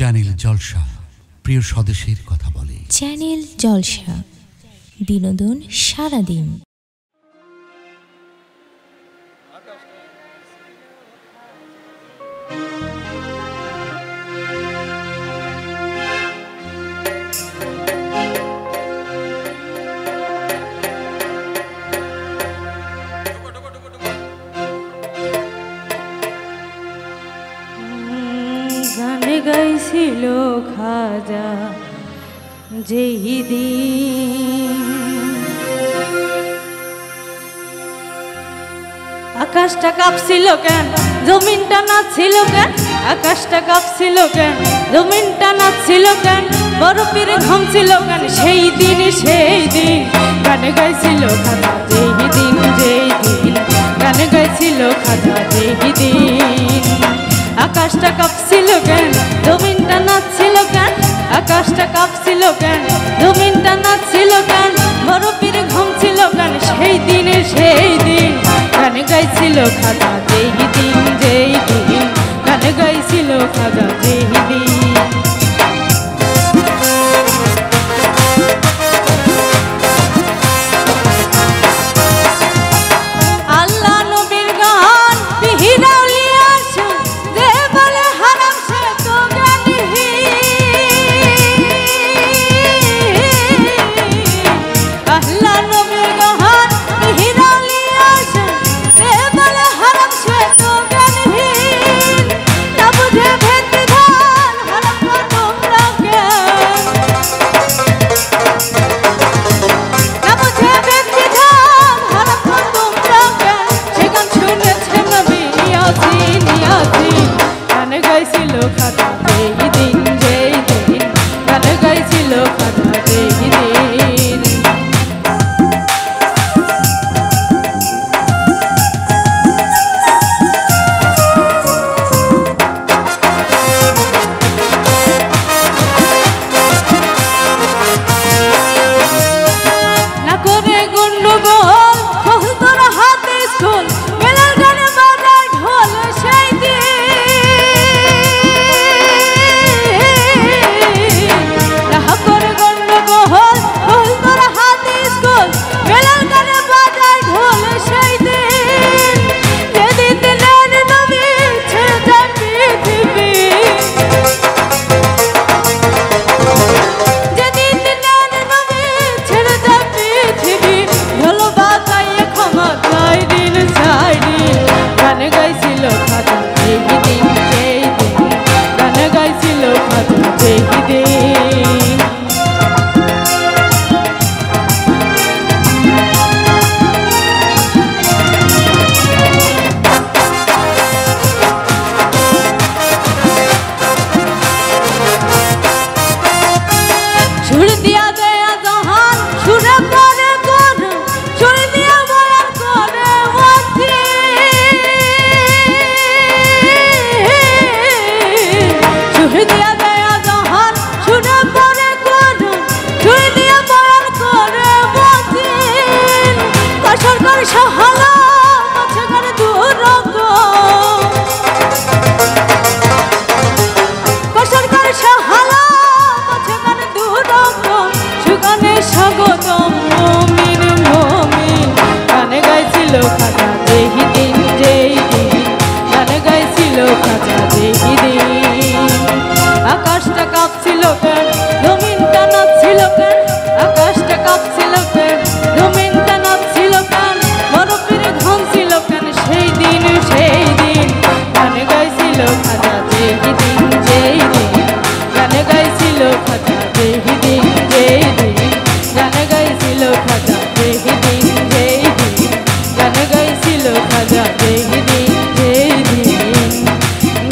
Channel জলসা প্রিয় স্বদেশের কথা বলে। চ্যানেল জলসা বিনোদন সারাদিন। গাইছিল খাজা যেই আকাশটা কাঁপছিল কেন? জমিনটা নাচছিল কেন? আকাশটা কাঁপছিল কেন? জমিনটা নাচছিল কেন? বরফের ঘামছিল কেন? সেই দিন সেই দিন গান গাইছিল খাজা যেই দিন যেই দিন গান গাইছিল খাজা যেই দিন আকাশটা কাঁপছিল গান দুমিন টানা ছিল গান বরফের ঘুম ছিল গান সেই দিনে, সেই দিন গান গাইছিল খাতা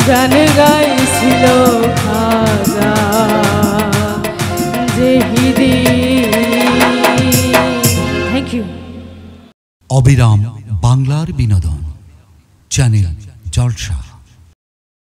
গান গাইছিল থ্যাংক ইউ অবিরাম বাংলার বিনোদন চ্যানেল জলসা।